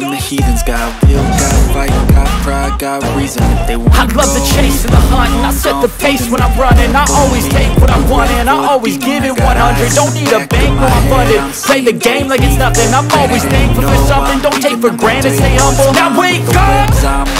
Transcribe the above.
from the heathens Got will, got fight, got pride, got reason. If they want I love the chase and the hunt. And I set the pace when I'm running. I always take what I want and I always give it 100 Don't need a bank when I'm funded Play the game like it's nothing. I'm always thankful for something Don't take for granted, stay humble. Now wake up!